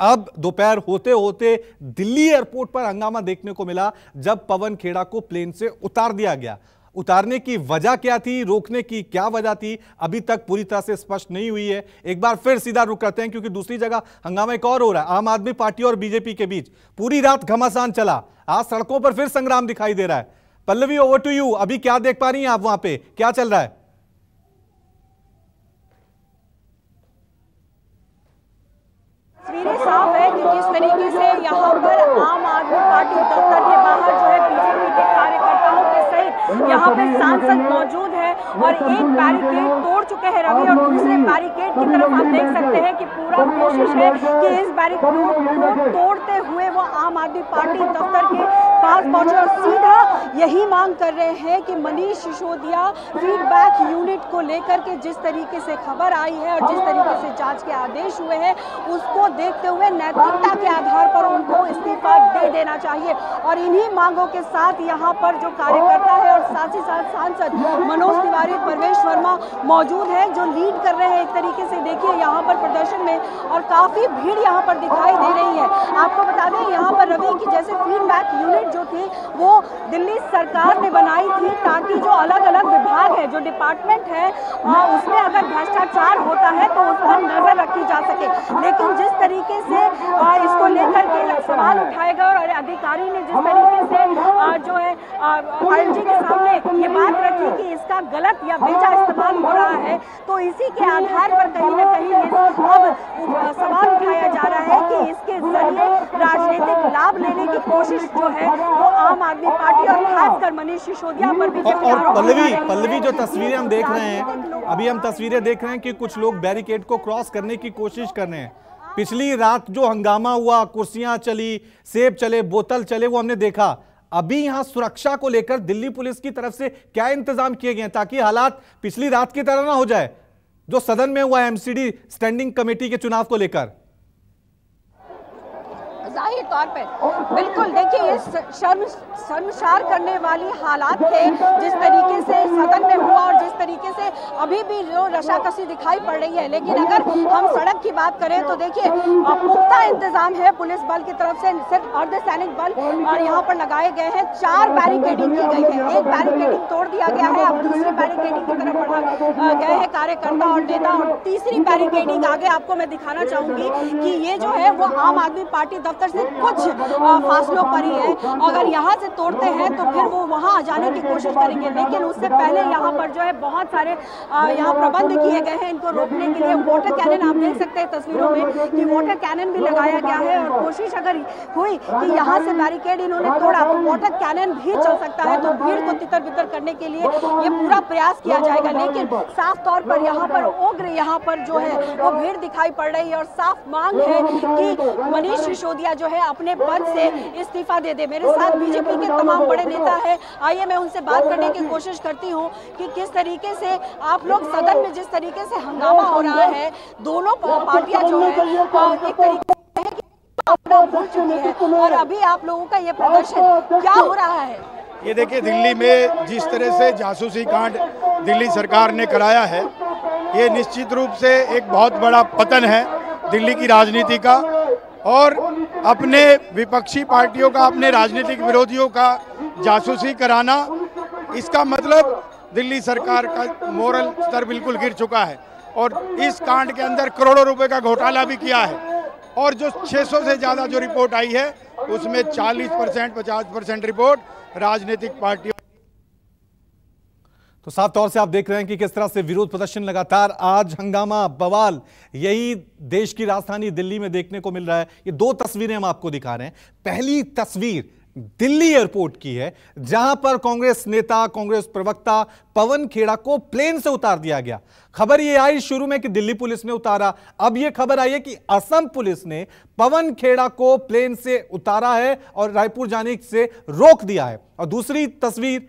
अब दोपहर होते होते दिल्ली एयरपोर्ट पर हंगामा देखने को मिला, जब पवन खेड़ा को प्लेन से उतार दिया गया। उतारने की वजह क्या थी? रोकने की क्या वजह थी? अभी तक पूरी तरह से स्पष्ट नहीं हुई है। एक बार फिर सीधा रुक करते हैं, क्योंकि दूसरी जगह हंगामा एक और हो रहा है। आम आदमी पार्टी और बीजेपी के बीच पूरी रात घमासान चला। आज सड़कों पर फिर संग्राम दिखाई दे रहा है। पल्लवी ओवर टू यू अभी क्या देख पा रही हैं आप वहाँ पे? क्या चल रहा है तस्वीरें साफ़ है कि किस तरीके से यहाँ पर आम आदमी पार्टी दफ्तर के बाहर जो है बीजेपी के कार्यकर्ताओं के सहित यहाँ पे सांसद मौजूद है और एक बैरिकेड तोड़ चुके हैं रवि और दूसरे बैरिकेड की तरफ़ आप देख सकते हैं कि पूरा कोशिश है कि इस बैरिकेड को तोड़ते हुए वो आम आदमी पार्टी दफ्तर के पास पहुँचे और सीधा यही मांग कर रहे हैं कि मनीष सिसोदिया फीडबैक यूनिट को लेकर के जिस तरीके से खबर आई है और जिस तरीके से जाँच के आदेश हुए हैं, उसको देखते हुए नैतिकता के आधार पर उनको इस्तीफा दे देना चाहिए। और इन्हीं मांगों के साथ यहाँ पर जो कार्यकर्ता है और साथ ही साथ सांसद मनोज तिवारी, परवेश वर्मा मौजूद है, जो लीड कर रहे हैं एक तरीके से। देखिए, यहाँ पर प्रदर्शन में और काफ़ी भीड़ यहाँ पर दिखाई दे रही है। आपको बता दें, यहाँ पर रवि की जैसे फीडबैक यूनिट जो थी वो दिल्ली सरकार ने बनाई थी ताकि जो अलग अलग विभाग है, जो डिपार्टमेंट है उसमें अगर भ्रष्टाचार होता है तो उस पर नज़र रखी जा सके। लेकिन जिस तरीके से इसको लेकर के सवाल उठाएगा और अधिकारी ने जिस तरीके से आ, जो आईजी के सामने ये बात रखी कि इसका गलत या बेजा इस्तेमाल हो रहा है तो इसी के आधार पर कहीं ना कहीं अब सवाल उठाया जा रहा है कि इसके ज़रिए राजनीतिक लाभ लेने की कोशिश जो है वो आम आदमी पार्टी और खासकर मनीष सिसोदिया पर भी और, और पल्लवी पल्लवी जो तस्वीरें हम देख रहे हैं अभी हम तस्वीरें देख रहे हैं कि कुछ लोग बैरिकेड को क्रॉस करने की कोशिश कर रहे हैं। पिछली रात जो हंगामा हुआ कुर्सियाँ चली सेब चले बोतल चले वो हमने देखा। अभी यहाँ सुरक्षा को लेकर दिल्ली पुलिस की तरफ़ से क्या इंतज़ाम किए गए ताकि हालात पिछली रात की तरह ना हो जाए? जो सदन में हुआ एमसीडी स्टैंडिंग कमेटी के चुनाव को लेकर। तौर पे। बिल्कुल, देखिए, ये शर्म शर्मसार करने वाली हालात थे, जिस तरीके से सदन में हुआ और जिस तरीके से अभी भी जो रशाकसी दिखाई पड़ रही है। लेकिन अगर हम सड़क की बात करें तो देखिए पुख्ता इंतज़ाम है पुलिस बल की तरफ़ से, सिर्फ़ अर्धसैनिक बल, और यहाँ पर लगाए गए हैं। चार बैरिकेडिंग की गई है। एक बैरिकेडिंग तोड़ दिया गया है, अब दूसरी बैरिकेडिंग की तरफ़ बढ़ा गए हैं कार्यकर्ता और नेता, और तीसरी बैरिकेडिंग आगे आपको मैं दिखाना चाहूँगी कि ये जो है, वो आम आदमी पार्टी दफ्तर से कुछ फासलों पर ही है। अगर यहाँ से तोड़ते हैं तो फिर वो वहाँ जाने की कोशिश करेंगे। लेकिन उससे पहले यहाँ पर जो है बहुत सारे यहाँ प्रबंध किए गए हैं इनको रोकने के लिए। वाटर कैनन आप देख सकते हैं तस्वीरों में कि वाटर कैनन भी लगाया गया है और कोशिश अगर हुई कि यहाँ से बैरिकेड इन्होंने तोड़ा तो वाटर कैनन भी चल सकता है। तो भीड़ को तितर बितर करने के लिए ये पूरा प्रयास किया जाएगा। लेकिन साफ़ तौर पर यहाँ पर उग्र यहाँ पर जो है, वो भीड़ दिखाई पड़ रही है और साफ़ मांग है कि मनीष सिसोदिया जो है अपने पद से इस्तीफा दे दे। मेरे साथ बीजेपी के तमाम बड़े नेता है। आइए मैं उनसे बात करने की कोशिश करती हूँ कि किस तरीके से आप लोग सदन में जिस तरीके से हंगामा हो रहा है, दोनों पार्टियाँ जो है एक तरीके भूल चुकी है। और अभी आप लोगों का ये प्रदर्शन क्या हो रहा है? ये देखिए, दिल्ली में जिस तरह से जासूसी कांड दिल्ली सरकार ने कराया है, ये निश्चित रूप से एक बहुत बड़ा पतन है दिल्ली की राजनीति का। और अपने विपक्षी पार्टियों का, अपने राजनीतिक विरोधियों का जासूसी कराना, इसका मतलब दिल्ली सरकार का मोरल स्तर बिल्कुल गिर चुका है और इस कांड के अंदर करोड़ों रुपए का घोटाला भी किया है। और जो 600 से ज़्यादा जो रिपोर्ट आई है, उसमें 40 परसेंट, पचास परसेंट रिपोर्ट राजनीतिक पार्टियों तो साफ़ तौर से आप देख रहे हैं कि किस तरह से विरोध प्रदर्शन लगातार आज हंगामा, बवाल, यही देश की राजधानी दिल्ली में देखने को मिल रहा है। ये दो तस्वीरें हम आपको दिखा रहे हैं। पहली तस्वीर दिल्ली एयरपोर्ट की है, जहाँ पर कांग्रेस नेता, कांग्रेस प्रवक्ता पवन खेड़ा को प्लेन से उतार दिया गया। खबर यह आई शुरू में कि दिल्ली पुलिस ने उतारा। अब यह खबर आई है कि असम पुलिस ने पवन खेड़ा को प्लेन से उतारा है और रायपुर जाने से रोक दिया है। और दूसरी तस्वीर